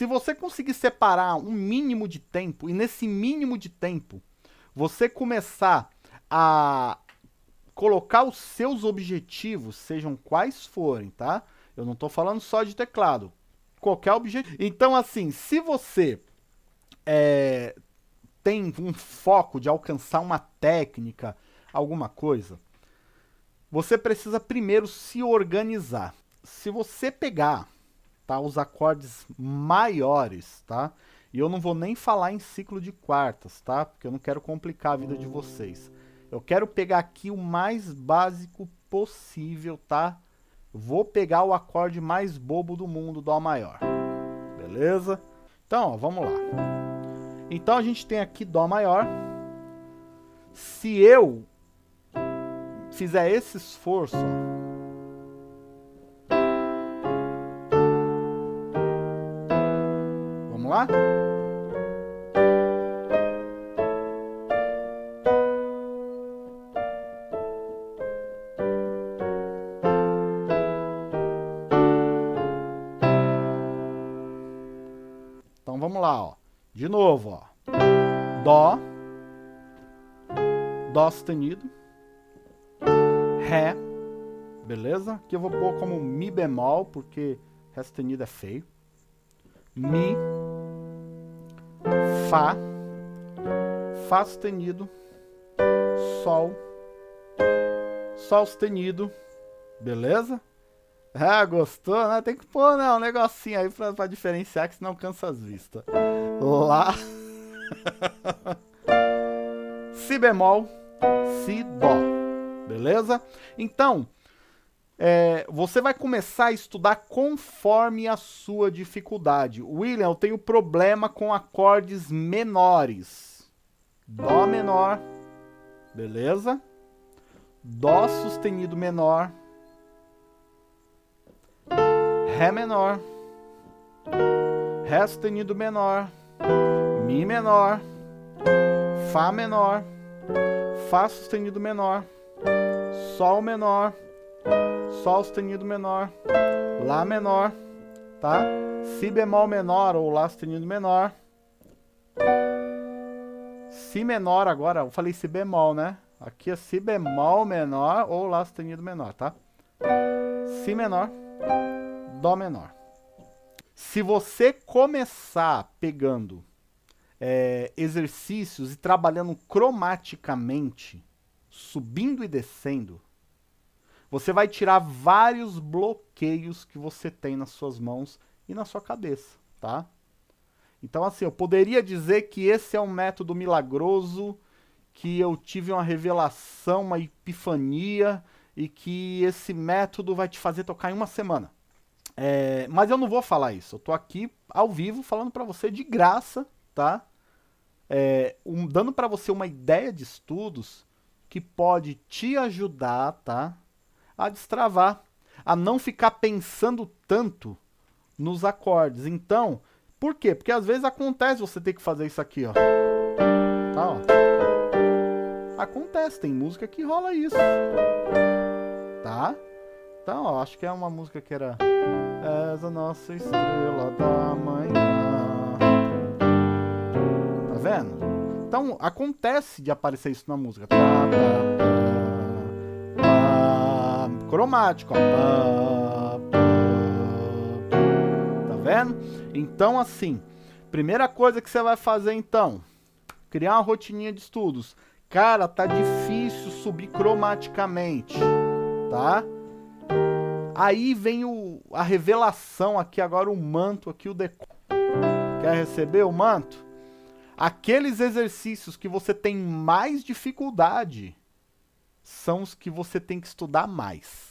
Se você conseguir separar um mínimo de tempo, e nesse mínimo de tempo, você começar a colocar os seus objetivos, sejam quais forem, tá? Eu não estou falando só de teclado, qualquer objetivo. Então, assim, se você é, tem um foco de alcançar uma técnica, alguma coisa, você precisa primeiro se organizar. Se você pegar tá, os acordes maiores, tá? E eu não vou nem falar em ciclo de quartas, tá? Porque eu não quero complicar a vida de vocês. Eu quero pegar aqui o mais básico possível, tá? Vou pegar o acorde mais bobo do mundo, Dó maior. Beleza? Então, ó, vamos lá. Então a gente tem aqui Dó maior. Se eu fizer esse esforço, vamos lá? Então vamos lá, ó. De novo, ó. Dó, Dó sustenido, Ré, beleza? Aqui eu vou pôr como Mi bemol, porque Ré sustenido é feio. Mi, Fá, Fá sustenido, Sol, Sol sustenido, beleza? Ah, gostou, né? Tem que pôr né, um negocinho aí pra, pra diferenciar, que senão cansa as vistas. Lá. si bemol, Si, Dó. Beleza? Então, é, você vai começar a estudar conforme a sua dificuldade. William, eu tenho problema com acordes menores. Dó menor. Beleza? Dó sustenido menor. Ré menor, Ré sustenido menor, Mi menor, Fá menor, Fá sustenido menor, Sol menor, Sol sustenido menor, Lá menor, tá? Si bemol menor ou Lá sustenido menor. Si menor agora, eu falei Si bemol, né? Aqui é Si bemol menor ou Lá sustenido menor, tá? Si menor. Dó menor. Se você começar pegando é, exercícios e trabalhando cromaticamente, subindo e descendo, você vai tirar vários bloqueios que você tem nas suas mãos e na sua cabeça, tá? Então, assim, eu poderia dizer que esse é um método milagroso, que eu tive uma revelação, uma epifania, e que esse método vai te fazer tocar em uma semana. É, mas eu não vou falar isso. Eu tô aqui ao vivo falando para você de graça, tá? É, um, dando para você uma ideia de estudos que pode te ajudar, tá? A destravar, a não ficar pensando tanto nos acordes. Então, por quê? Porque às vezes acontece você ter que fazer isso aqui, ó. Tá, ó. Acontece, tem música que rola isso. Tá? Então, ó, acho que é uma música que era És a nossa estrela da manhã. Tá vendo? Então, acontece de aparecer isso na música. Tá, tá, tá, cromático, ó. Tá vendo? Então, assim, primeira coisa que você vai fazer, então, criar uma rotininha de estudos. Cara, tá difícil subir cromaticamente, tá? Aí vem o, a revelação aqui agora, o manto aqui, o decor. Quer receber o manto? Aqueles exercícios que você tem mais dificuldade são os que você tem que estudar mais.